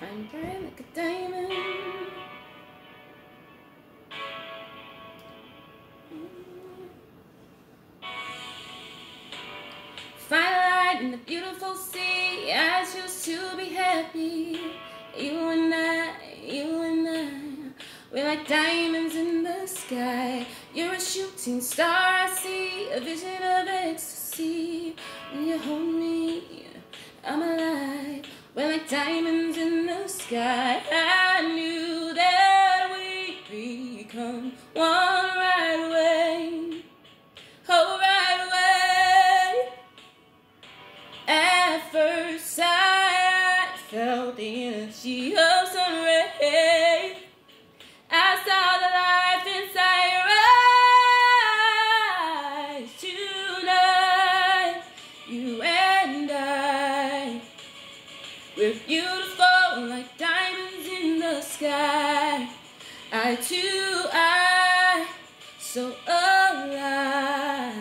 I'm bright like a diamond. Firelight in the beautiful sea. I choose to be happy. You and I, you and I. We're like diamonds in the sky. You're a shooting star, I see. A vision of ecstasy. When you hold me, I'm alive. Diamonds in the sky. I knew that we'd become one right away. Oh, right away. At first sight, I felt the energy sky. I too, I, so alive.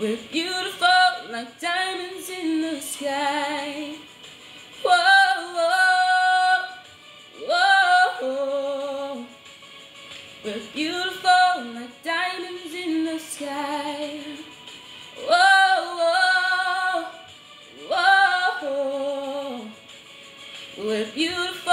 We're beautiful like diamonds in the sky. Whoa, whoa, whoa. We're beautiful like diamonds in the sky. Whoa, whoa, whoa. We're beautiful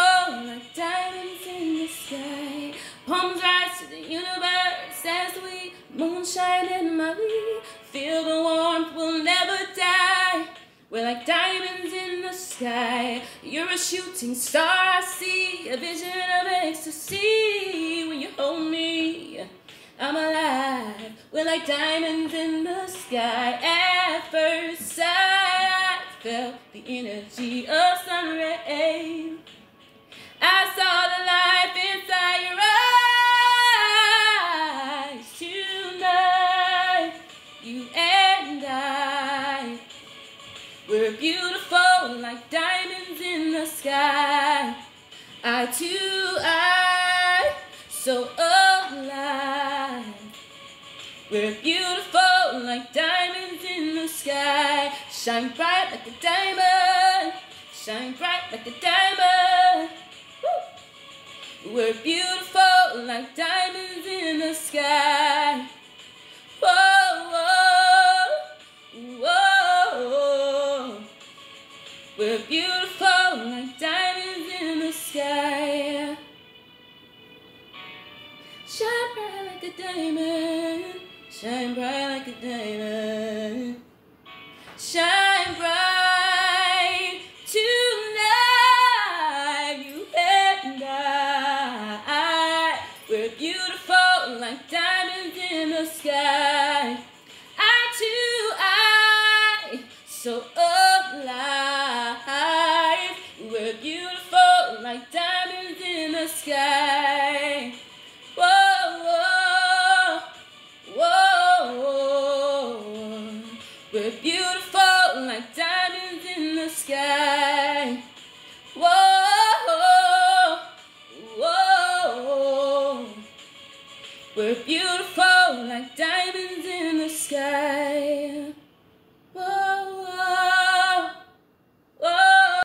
moonshine in molly. Feel the warmth, we'll never die. We're like diamonds in the sky. You're a shooting star, I see. A vision of ecstasy when you hold me. I'm alive. We're like diamonds in the sky. At first sight, I felt the energy of sun rays. We're beautiful like diamonds in the sky. I too, I, so alive. We're beautiful like diamonds in the sky. Shine bright like a diamond. Shine bright like a diamond. Woo! We're beautiful like diamonds in the sky. Whoa, whoa, We're beautiful like diamonds in the sky. Shine bright like a diamond. Shine bright like a diamond. Shine bright tonight, you and I. We're beautiful like diamonds in the sky. I too, I, so like diamonds in the sky. Whoa, whoa, whoa. We're beautiful like diamonds in the sky. Whoa, whoa. We're beautiful like diamonds in the sky.